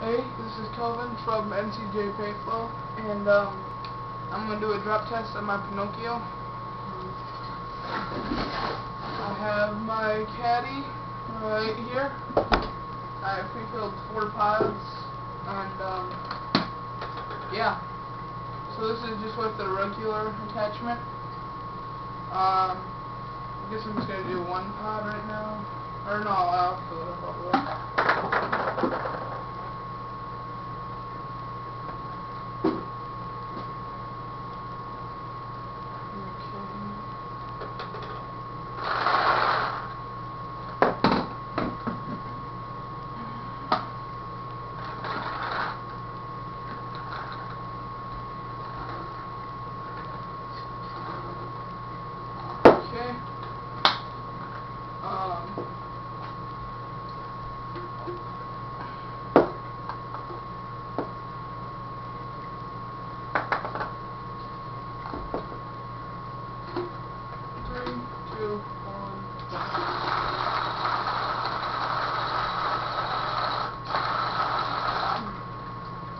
Hey, this is Kelvin from NCJ Paintball, and um, I'm going to do a drop test on my Pinokio. I have my caddy right here. I pre-filled four pods, and um, yeah. So this is just with the regular attachment. Um, I guess I'm just going to do one pod right now. Or no, I'll fill it up all the way. Okay. Um. Three, two, one, go. Alright.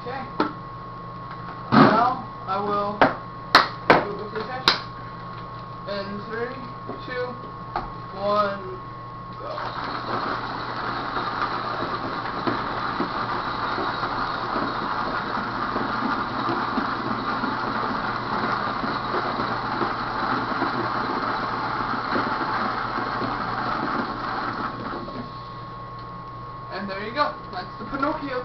Okay. Now I will do the attention. In three, two, one, go. And there you go. That's the Pinokio.